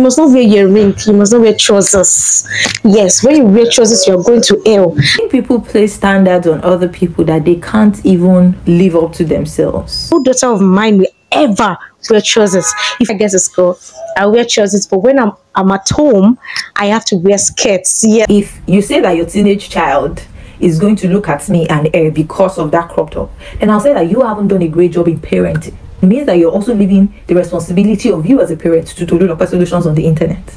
You must not wear earring. You must not wear trousers. Yes, when you wear trousers, you're going to hell. People place standards on other people that they can't even live up to themselves. No daughter of mine will ever wear trousers. If I get to school, I wear trousers. But when I'm I'm at home, I have to wear skirts. Yeah. If you say that your teenage child is going to look at me and err because of that crop top, then I'll say that you haven't done a great job in parenting. It means that you're also leaving the responsibility of you as a parent to Tolulope Solutions on the internet.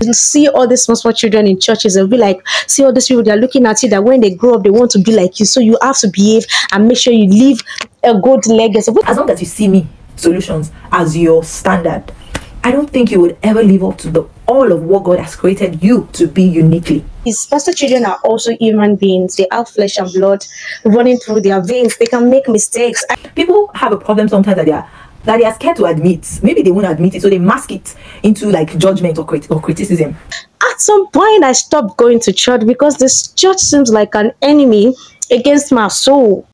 You see all these small, small children in churches and be like, see all these people, they're looking at you that when they grow up, they want to be like you. So you have to behave and make sure you leave a good legacy. As long as you see me solutions as your standard, I don't think you would ever live up to the all of what God has created you to be uniquely. His pastor children are also human beings. They have flesh and blood running through their veins. They can make mistakes. People have a problem sometimes that they are that they are scared to admit. Maybe they won't admit it, so they mask it into like judgment or, crit- or criticism. At some point, I stopped going to church because this church seems like an enemy against my soul.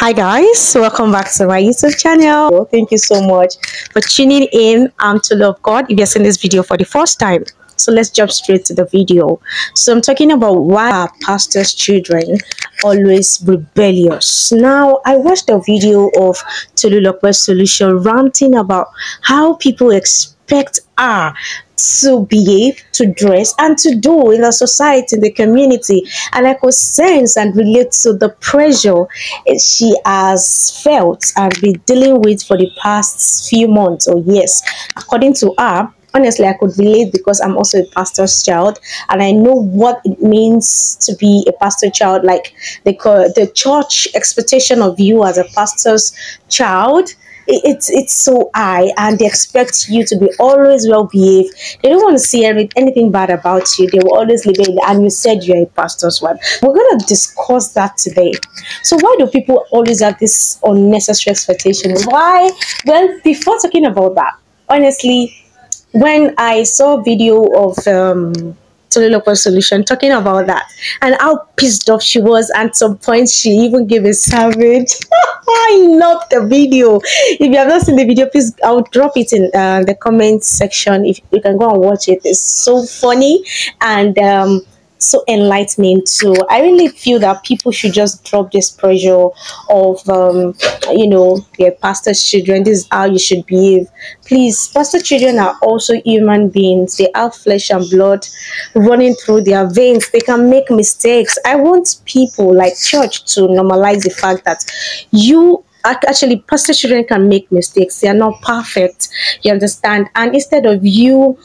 Hi guys, welcome back to my YouTube channel. Thank you so much for tuning in um, Tolu of God if you're seeing this video for the first time. So let's jump straight to the video. So I'm talking about why are pastors' children always rebellious. Now I watched a video of Tolulope Solution ranting about how people expect her to behave, to dress, and to do in the society, in the community. And I could sense and relate to the pressure she has felt and been dealing with for the past few months or years. According to her, honestly i could relate because i'm also a pastor's child and i know what it means to be a pastor child like the the church expectation of you as a pastor's child it's it's so high and they expect you to be always well behaved. They don't want to see any, anything bad about you. They will always it and you said you're a pastor's wife. We're going to discuss that today. So why do people always have this unnecessary expectation? Why? Well before talking about that honestly when i saw a video of um Tolulope solution talking about that and how pissed off she was. At some point, she even gave a savage. I love the video. If you have not seen the video, please I'll drop it in uh, the comment section. If you can go and watch it, it's so funny and um, so enlightening too. I really feel that people should just drop this pressure of, um, you know, their pastor's children. This is how you should behave. Please, pastor children are also human beings. They have flesh and blood running through their veins. They can make mistakes. I want people like church to normalize the fact that you actually pastor children can make mistakes. They are not perfect. You understand? And instead of you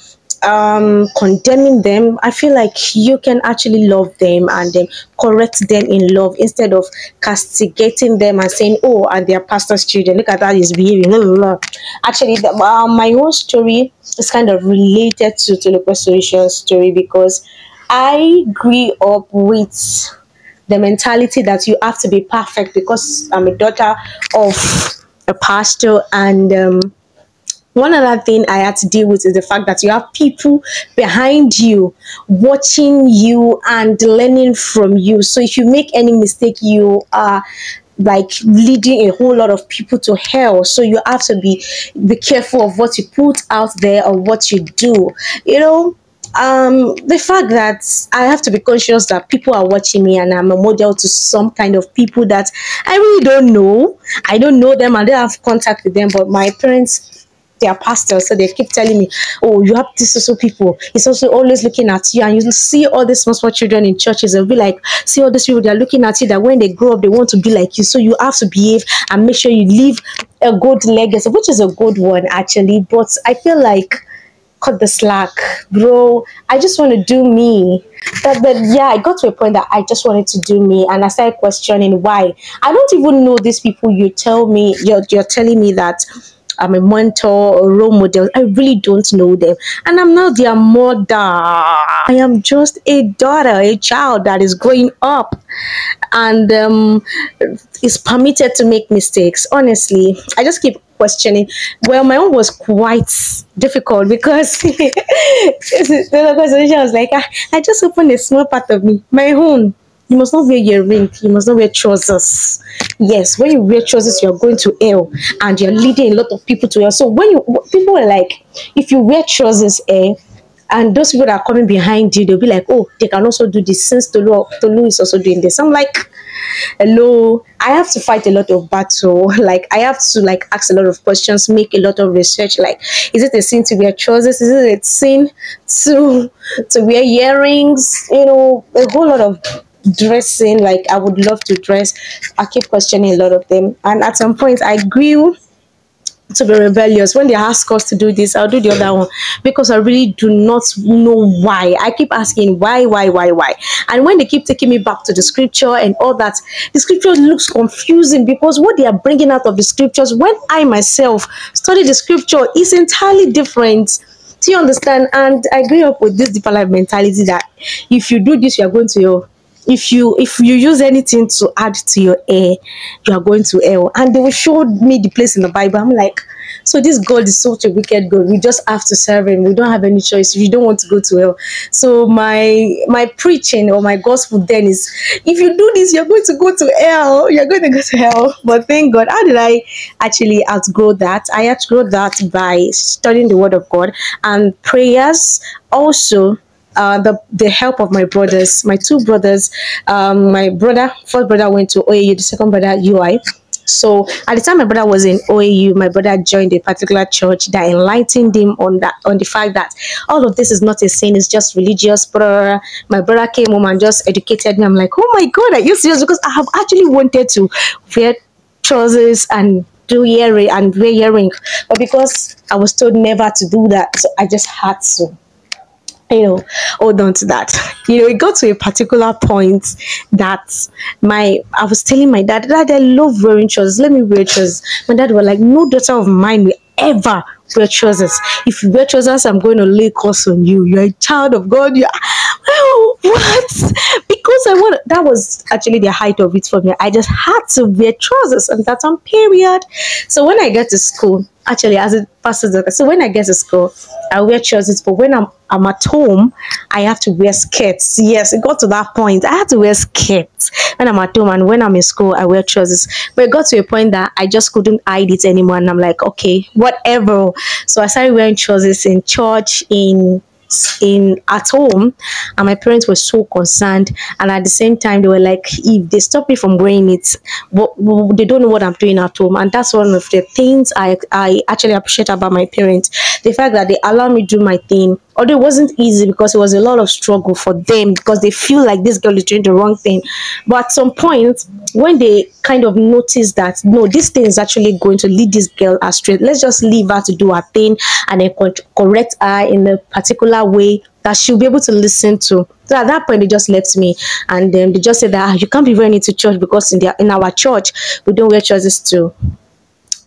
um, condemning them, I feel like you can actually love them and then correct them in love instead of castigating them and saying, "Oh, and their pastor's children, look at that is behaving." Blah, blah, blah. Actually, the, uh, my own story is kind of related to the Restoration story because I grew up with the mentality that you have to be perfect because I'm a daughter of a pastor and um, one other thing I had to deal with is the fact that you have people behind you watching you and learning from you. So if you make any mistake, you are like leading a whole lot of people to hell. So you have to be be careful of what you put out there or what you do. You know um the fact that i have to be conscious that people are watching me and i'm a model to some kind of people that i really don't know. I don't know them i don't have contact with them but my parents they are pastors, so they keep telling me, "Oh, you have this also people." It's also always looking at you, and you see all these small, small children in churches. They'll be like, "See all these people? They're looking at you. That when they grow up, they want to be like you. So you have to behave and make sure you leave a good legacy, which is a good one actually. But I feel like cut the slack, bro. I just want to do me. But, but yeah, I got to a point that I just wanted to do me, and I started questioning why. I don't even know these people. You tell me, you're, you're telling me that I'm a mentor, a role model. I really don't know them. And I'm not their mother. I am just a daughter, a child that is growing up and um, is permitted to make mistakes. Honestly, I just keep questioning. Well, my own was quite difficult because the question was like, I, I just opened a small part of me, my own. You must not wear earring. You must not wear trousers. Yes, when you wear trousers, you're going to hell, and you're leading a lot of people to hell. So when you people are like, if you wear trousers, eh, and those people that are coming behind you, they'll be like, oh, they can also do this since Tolu, Tolu is also doing this. I'm like, hello, I have to fight a lot of battle. Like, I have to like ask a lot of questions, make a lot of research. Like, is it a sin to wear trousers? Is it a sin to to wear earrings? You know, a whole lot of dressing. Like, I would love to dress. I keep questioning a lot of them, and at some point, I grew to be rebellious. When they ask us to do this, I'll do the other one because I really do not know why. I keep asking why, why, why, why. And when they keep taking me back to the scripture and all that, the scripture looks confusing because what they are bringing out of the scriptures, when I myself study the scripture, is entirely different. Do you understand? And I grew up with this life mentality that if you do this, you are going to your if you if you use anything to add to your air you are going to hell. And they will show me the place in the bible. I'm like so this god is such a wicked god. We just have to serve him. We don't have any choice. If you don't want to go to hell. So my my preaching or my gospel then is if you do this you're going to go to hell. You're going to go to hell. But thank god. How did i actually outgrow that? I outgrow that by studying the word of god and prayers. Also uh, the the help of my brothers, my two brothers. Um, my brother, first brother went to OAU, the second brother UI. So at the time my brother was in OAU, my brother joined a particular church that enlightened him on that on the fact that all of this is not a sin, it's just religious. But my brother came home and just educated me. I'm like, oh my god, are you serious? Because I have actually wanted to wear trousers and do earring and wear earring, but because I was told never to do that, so I just had to you oh, know hold on to that. You know it got to a particular point that my i was telling my dad dad i love wearing trousers. Let me wear trousers. My dad was like no daughter of mine will ever wear trousers. If you wear trousers i'm going to lay curse on you. You're a child of god. You oh, what? Because i want that was actually the height of it for me. I just had to wear trousers and that's on period. So when i get to school actually as a pastor so when i get to school i wear trousers but when i'm i'm at home i have to wear skirts. Yes it got to that point. I had to wear skirts when i'm at home and when i'm in school i wear trousers. But it got to a point that i just couldn't hide it anymore and i'm like okay whatever. So i started wearing trousers in church in in at home and my parents were so concerned and at the same time they were like if they stop me from wearing it what, they don't know what i'm doing at home. And that's one of the things i i actually appreciate about my parents the fact that they allow me do my thing although it wasn't easy because it was a lot of struggle for them because they feel like this girl is doing the wrong thing. But at some point when they kind of notice that no this thing is actually going to lead this girl astray let's just leave her to do her thing and then correct her in a particular way that she'll be able to listen to. So at that point they just left me. And then they just said that ah, you can't be wearing it to church because in their in our church we don't wear trousers too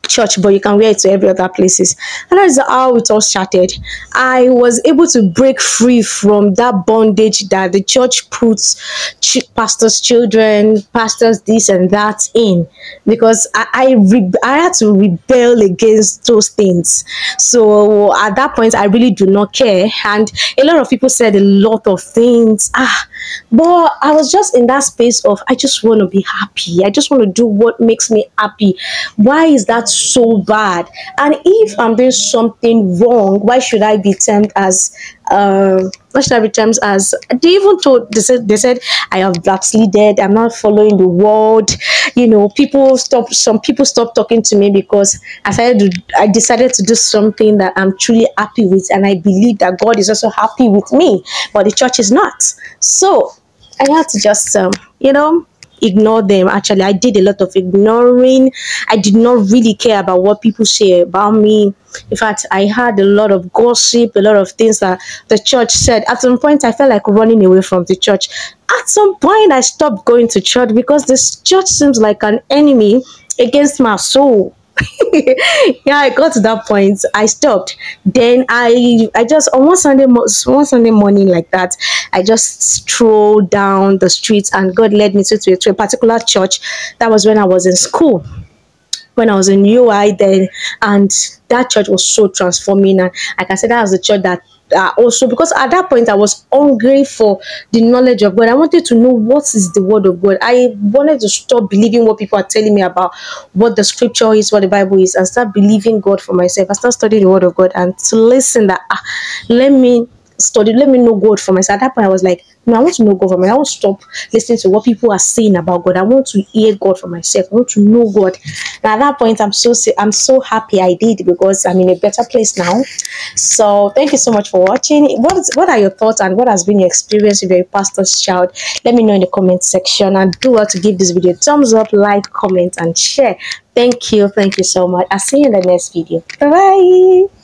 church but you can wear it to every other places. And that's how it all started. I was able to break free from that bondage that the church puts ch pastors children pastors this and that in. Because i I, I had to rebel against those things. So at that point i really do not care. And a lot of people said a lot of things. Ah but i was just in that space of i just want to be happy. I just want to do what makes me happy. Why is that so bad. And if i'm doing something wrong why should i be termed as uh what should i be termed as they even told they said they said i have backslided i'm not following the world. You know people stop some people stop talking to me because i to, i decided to do something that i'm truly happy with and i believe that god is also happy with me but the church is not. So i had to just um, you know ignore them. Actually i did a lot of ignoring. I did not really care about what people say about me. In fact i had a lot of gossip a lot of things that the church said. At some point i felt like running away from the church. At some point i stopped going to church because this church seems like an enemy against my soul yeah, I got to that point. I stopped. Then I I just on one Sunday one Sunday morning like that, I just strolled down the streets and God led me to, to, to a particular church. That was when I was in school when I was in UI then, and that church was so transforming. And like I said, that was the church that uh, also because at that point I was hungry for the knowledge of God. I wanted to know what is the word of God. I wanted to stop believing what people are telling me about what the scripture is, what the Bible is, and start believing God for myself. I start studying the word of God and to listen that ah, let me study, let me know God for myself. At that point, I was like, no, I want to know God. I want to stop listening to what people are saying about God. I want to hear God for myself. I want to know God. And at that point, I'm so I'm so happy I did because I'm in a better place now. So thank you so much for watching. What is, what are your thoughts and what has been your experience with your pastor's child? Let me know in the comment section and do well to give this video a thumbs up, like, comment, and share. Thank you. Thank you so much. I'll see you in the next video. Bye bye.